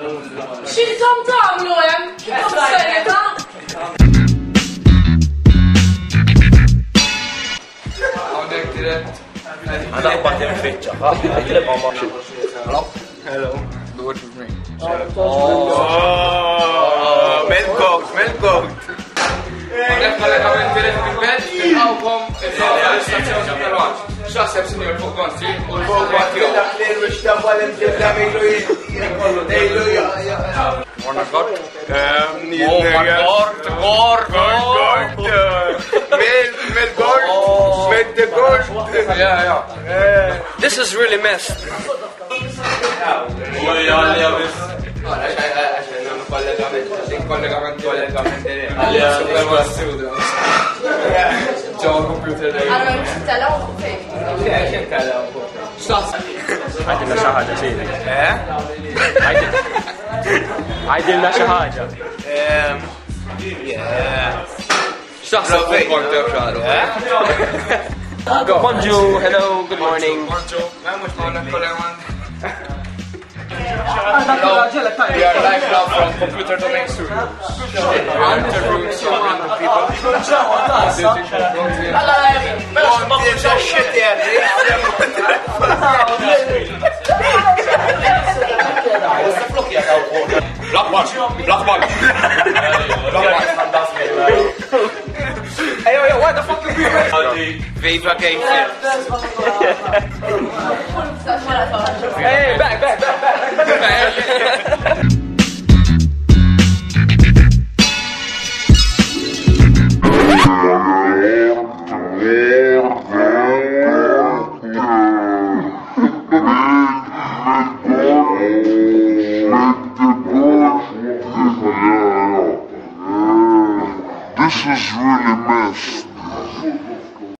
X'inhi tom tagħmlu hemm? Intom serjetà? Hawnhekk dirett. Għanna għabbat il-fitċa, għajlib għamma Hello? Hello. Do what you drink. X'aħseb sinjor fuq u. Yeah, yeah. This is really messed. Kollegament, kollegament, super massivo. Ġo computer lej. Għara nittalaw fejn. Għajdilna xaħġa siri. Għajdilna xaħġa. X'taħseb fuq konti u xaru? Bonjour, hello, good morning. Bonġo, ma mux ma unek kollegament. Hello, we are live now from Computer Domain Studios. We are interviewing some random people. Blackman, Blackman. Hey, yo, yo, what the fuck are we Viva Game Fit. This is really messed.